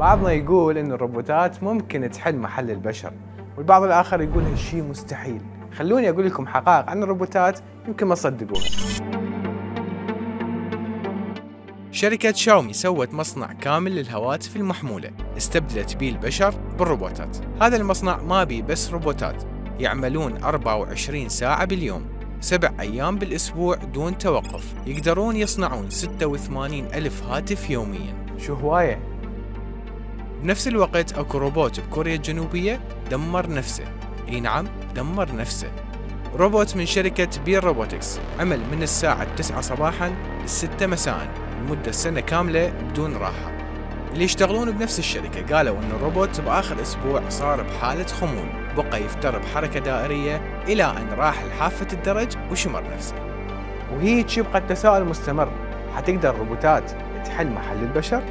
بعضنا يقول ان الروبوتات ممكن تحل محل البشر والبعض الآخر يقول هالشيء مستحيل. خلوني أقول لكم حقائق عن الروبوتات يمكن ما تصدقوها. شركة شاومي سوت مصنع كامل للهواتف المحمولة. استبدلت به البشر بالروبوتات. هذا المصنع ما بي بس روبوتات يعملون 24 ساعة باليوم. سبع أيام بالأسبوع دون توقف. يقدرون يصنعون 86 ألف هاتف يوميا. شو هواية؟ بنفس الوقت أكو روبوت بكوريا الجنوبية دمر نفسه. إي نعم دمر نفسه. روبوت من شركة Bear Robotics عمل من الساعة 9 صباحا للستة مساء لمدة سنة كاملة بدون راحة. اللي يشتغلون بنفس الشركة قالوا ان الروبوت بآخر أسبوع صار بحالة خمول بقى يفتر بحركة دائرية إلى أن راح لحافة الدرج وشمر نفسه. وهيك يبقى التساؤل مستمر. حتقدر الروبوتات تحل محل البشر؟